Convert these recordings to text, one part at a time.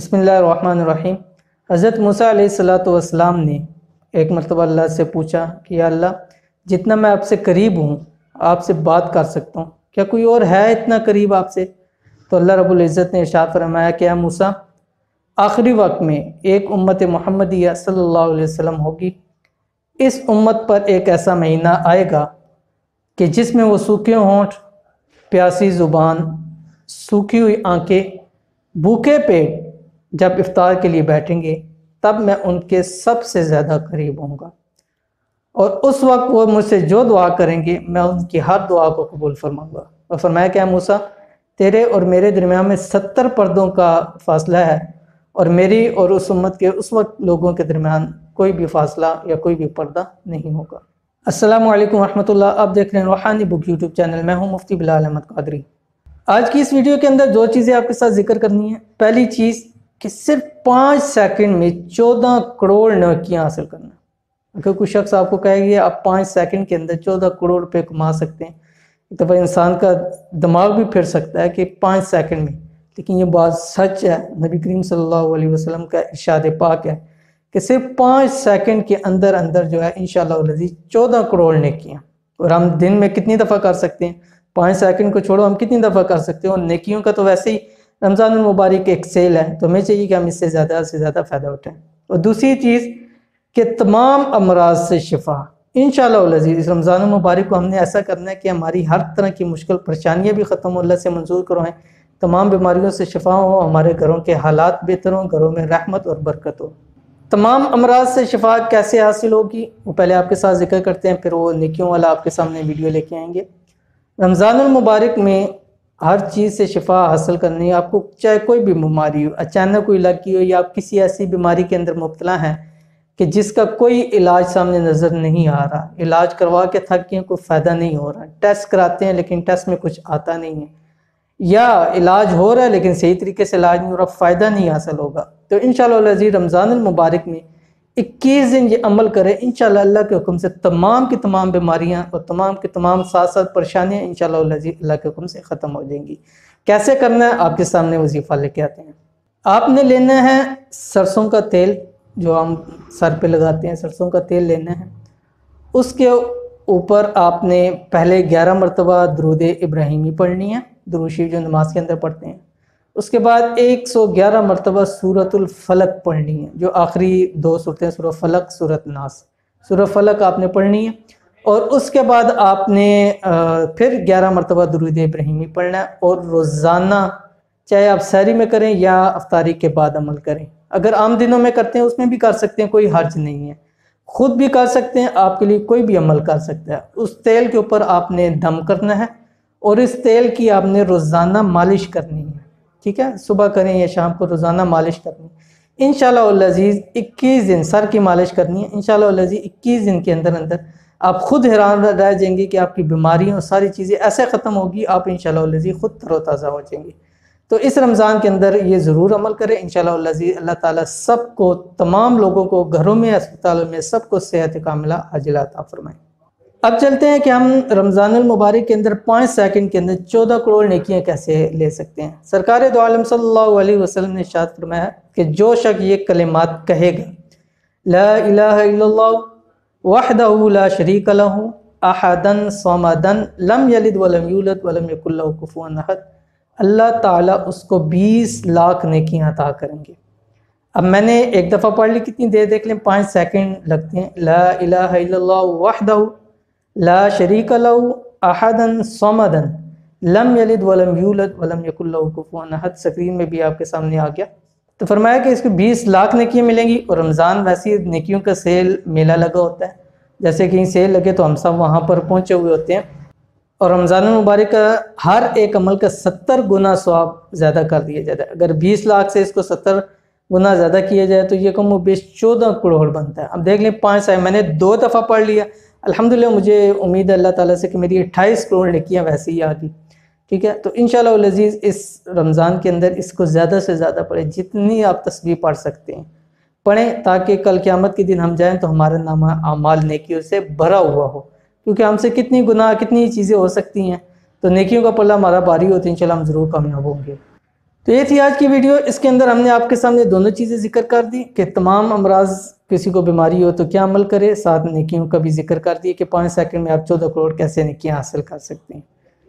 بسم اللہ الرحمن الرحیم۔ حضرت موسیٰ علیہ الصلاۃ والسلام نے ایک مرتبہ اللہ سے پوچھا کہ یا اللہ، جتنا میں آپ سے قریب ہوں، آپ سے بات کر سکتا ہوں، کیا کوئی اور ہے اتنا قریب آپ سے؟ تو اللہ رب العزت نے ارشاد فرمایا کہ موسیٰ، آخری وقت میں ایک امت محمدیہ صلی اللہ علیہ وسلم ہوگی۔ اس امت پر ایک ایسا مہینہ آئے گا کہ جس میں وہ سوکھے ہونٹ، پیاسی زبان، سوکھی ہوئی آنکھیں، بھوکے پیٹ جب افطار کے لیے بیٹھیں گے، تب میں ان کے سب سے زیادہ قریب ہوں گا۔ اور اس وقت وہ مجھ سے جو دعا کریں گے، میں ان کی ہر دعا کو قبول فرماؤں گا۔ اور فرمایا کیا موسیٰ، تیرے اور میرے درمیان میں ستر پردوں کا فاصلہ ہے اور میری اور اس امت کے اس وقت لوگوں کے درمیان کوئی بھی فاصلہ یا کوئی بھی پردہ نہیں ہوگا۔ السلام علیکم ورحمۃ اللہ۔ آپ دیکھ رہے ہیں روحانی بک یوٹیوب چینل۔ میں ہوں مفتی بلال احمد قادری۔ آج کی اس ویڈیو کے اندر دو چیزیں آپ کے ساتھ ذکر کرنی ہیں۔ پہلی چیز کہ صرف پانچ سیکنڈ میں چودہ کروڑ نوکیاں حاصل کرنا اگر کوئی شخص آپ کو کہے گی آپ پانچ سیکنڈ کے اندر چودہ کروڑ روپے کما سکتے ہیں، ایک دفعہ انسان کا دماغ بھی پھر سکتا ہے کہ پانچ سیکنڈ میں۔ لیکن یہ بات سچ ہے، نبی کریم صلی اللہ علیہ وسلم کا ارشاد پاک ہے کہ صرف پانچ سیکنڈ کے اندر اندر جو ہے انشاءاللہ العزیز چودہ کروڑ نیکیاں۔ اور ہم دن میں کتنی دفعہ کر سکتے ہیں؟ پانچ سیکنڈ کو چھوڑو، ہم کتنی دفعہ کر سکتے ہیں؟ اور نیکیوں کا تو ویسے ہی رمضان المبارک ایک سیل ہے، تو ہمیں چاہیے کہ ہم اس سے زیادہ سے زیادہ فائدہ اٹھائیں۔ اور دوسری چیز کہ تمام امراض سے شفا۔ انشاءاللہ العزیز، اس رمضان المبارک کو ہم نے ایسا کرنا ہے کہ ہماری ہر طرح کی مشکل پریشانیاں بھی ختم ہو اللہ سے منظور کروائیں تمام بیماریوں سے شفا ہو ہمارے گھروں کے حالات بہتر ہوں، گھروں میں رحمت اور برکت ہو۔ تمام امراض سے شفا کیسے حاصل ہوگی، وہ پہلے آپ کے ساتھ ذکر کرتے ہیں، پھر وہ نکیوں والا آپ کے سامنے ویڈیو لے کے آئیں گے۔ رمضان المبارک میں ہر چیز سے شفا حاصل کرنی ہے آپ کو چاہے کوئی بھی بیماری ہو اچانک کوئی لگی ہو یا آپ کسی ایسی بیماری کے اندر مبتلا ہیں کہ جس کا کوئی علاج سامنے نظر نہیں آ رہا۔ علاج کروا کے تھک گئے کوئی فائدہ نہیں ہو رہا۔ ٹیسٹ کراتے ہیں لیکن ٹیسٹ میں کچھ آتا نہیں ہے۔ یا علاج ہو رہا ہے لیکن صحیح طریقے سے علاج نہیں ہو رہا، فائدہ نہیں حاصل ہوگا۔ تو انشاءاللہ العزیز رمضان المبارک میں اکیس دن یہ عمل کرے، انشاءاللہ اللہ کے حکم سے تمام کی تمام بیماریاں اور تمام کی تمام ساتھ ساتھ پریشانیاں انشاءاللہ العزیز اللہ کے حکم سے ختم ہو جائیں گی۔ کیسے کرنا ہے؟ آپ کے سامنے وظیفہ لے کے آتے ہیں۔ آپ نے لینا ہے سرسوں کا تیل، جو ہم سر پہ لگاتے ہیں، سرسوں کا تیل لینا ہے۔ اس کے اوپر آپ نے پہلے گیارہ مرتبہ درود ابراہیمی پڑھنی ہے دروشی جو نماز کے اندر پڑھتے ہیں۔ اس کے بعد ایک سو گیارہ مرتبہ سورت الفلق پڑھنی ہے، جو آخری دو صورتیں ہیں فلق سورت ناس۔ سورت فلق آپ نے پڑھنی ہے، اور اس کے بعد آپ نے پھر گیارہ مرتبہ درود ابراہیمی پڑھنا ہے، اور روزانہ چاہے آپ سیری میں کریں یا افطاری کے بعد عمل کریں۔ اگر عام دنوں میں کرتے ہیں، اس میں بھی کر سکتے ہیں، کوئی حرج نہیں ہے۔ خود بھی کر سکتے ہیں، آپ کے لیے کوئی بھی عمل کر سکتا ہے۔ اس تیل کے اوپر آپ نے دم کرنا ہے، اور اس تیل کی آپ نے روزانہ مالش کرنی ہے۔ ٹھیک ہے؟ صبح کریں یا شام کو روزانہ مالش کرنی۔ ہے انشاءاللہ العزیز اکیس دن سر کی مالش کرنی ہے۔ انشاءاللہ العزیز اکیس دن کے اندر اندر آپ خود حیران رہ جائیں گے کہ آپ کی بیماریاں اور ساری چیزیں ایسے ختم ہوگی، آپ انشاءاللہ العزیز خود تر و تازہ ہو جائیں گے۔ تو اس رمضان کے اندر یہ ضرور عمل کریں۔ انشاءاللہ العزیز اللہ تعالیٰ سب کو، تمام لوگوں کو، گھروں میں اسپتالوں میں سب کو صحت کاملہ عاجلہ عطا فرمائیں اب چلتے ہیں کہ ہم رمضان المبارک کے اندر پانچ سیکنڈ کے اندر چودہ کروڑ نیکیاں کیسے لے سکتے ہیں؟ سرکار دو عالم صلی اللہ علیہ وسلم نے اشارت فرمایا کہ جو شخص یہ کلمات کہے گا، لا الہ الا اللہ، وحدہ لا شریک لہ احدن صمدن لم یلد ولم یولد ولم یکن لہ کفوا احد، اللہ تعالیٰ اس کو بیس لاکھ نیکیاں عطا کریں گے۔ اب میں نے ایک دفعہ پڑھ لی، کتنی دیر دیکھ لیں، پانچ سیکنڈ لگتے ہیں۔ لا الہ الا اللہ، وحدہ لا شریک احدن صمدن لم یلد ولم یولد ولم یکن لہو کفوان احد سکرین میں بھی آپ کے سامنے آ گیا۔ تو فرمایا کہ اس کو بیس لاکھ نیکیاں ملیں گی اور رمضان ویسی نیکیوں کا سیل میلہ لگا ہوتا ہے۔ جیسے کہیں سیل لگے تو ہم سب وہاں پر پہنچے ہوئے ہوتے ہیں۔ اور رمضان المبارک کا ہر ایک عمل کا ستر گنا ثواب زیادہ کر دیا جاتا ہے۔ اگر بیس لاکھ سے اس کو ستر گنا زیادہ کیا جائے تو یہ کم و بیس چودہ کروڑ بنتا ہے۔ اب دیکھ لیں پانچ سال میں نے دو دفعہ پڑھ لیا۔ الحمدللہ مجھے امید ہے اللہ تعالیٰ سے کہ میری اٹھائیس کروڑ نکیاں ویسے ہی آ گئی ٹھیک ہے؟ تو انشاءاللہ العزیز اس رمضان کے اندر اس کو زیادہ سے زیادہ پڑھیں، جتنی آپ تصویر پڑھ سکتے ہیں۔ پڑھیں تاکہ کل قیامت کے دن ہم جائیں تو ہمارا نامہ اعمال نیکیوں سے بھرا ہوا ہو۔ کیونکہ ہم سے کتنی گناہ، کتنی چیزیں ہو سکتی ہیں۔ تو نیکیوں کا پلہ ہمارا باری ہوتی ہے انشاءاللہ ہم ضرور کامیاب ہوں گے۔ تو یہ تھی آج کی ویڈیو۔ اس کے اندر ہم نے آپ کے سامنے دونوں چیزیں ذکر کر دی کہ تمام امراض کسی کو بیماری ہو تو کیا عمل کرے، ساتھ نیکیوں کا بھی ذکر کر دی کہ پانچ سیکنڈ میں آپ چودہ کروڑ کیسے نیکیاں حاصل کر سکتے ہیں۔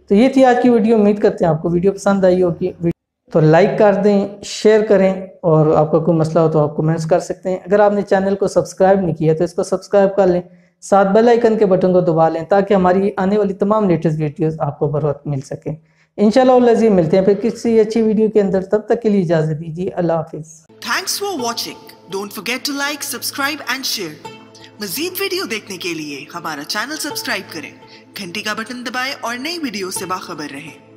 تو یہ تھی آج کی ویڈیو۔ امید کرتے ہیں آپ کو ویڈیو پسند آئی ہوگی۔ تو لائک کر دیں، شیئر کریں اور آپ کا کوئی مسئلہ ہو تو آپ کومنٹس کر سکتے ہیں۔ اگر آپ نے چینل کو سبسکرائب نہیں کیا تو اس کو سبسکرائب کر لیں۔ ساتھ بیل آئیکن کے بٹن کو دبا لیں تاکہ ہماری آنے والی تمام لیٹسٹ ویڈیوز آپ کو بر وقت مل سکیں۔ انشاءاللہ اللہ عزیز ملتے ہیں پھر کسی اچھی ویڈیو کے اندر۔ تب تک کے لیے اجازت دیجیے۔ اللہ حافظ۔ Thanks for watching don't forget to like subscribe and share مزید ویڈیو دیکھنے کے لیے ہمارا چینل سبسکرائب کریں۔ گھنٹی کا بٹن دبائیں اور نئی ویڈیو سے باخبر رہیں۔